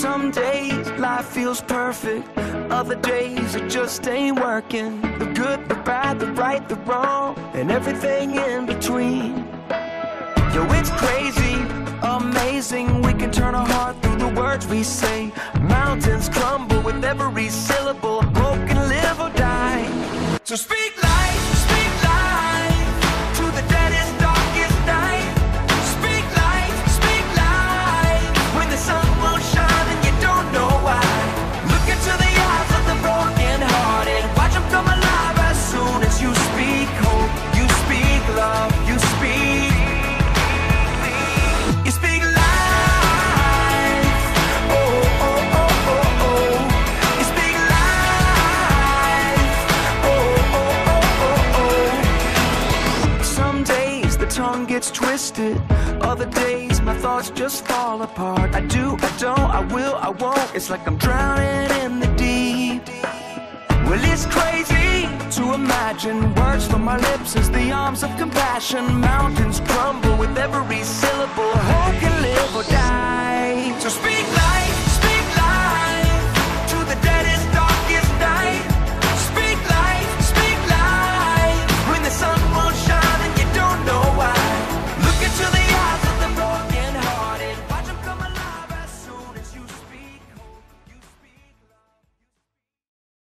Some days life feels perfect, other days it just ain't working. The good, the bad, the right, the wrong, and everything in between. Yo, it's crazy, amazing. We can turn our heart through the words we say. Mountains crumble with every syllable. Broken, live or die. So speak tongue gets twisted. Other days my thoughts just fall apart. I do, I don't, I will, I won't. It's like I'm drowning in the deep. Well, it's crazy to imagine words from my lips as the arms of compassion. Mountains crumble with every syllable.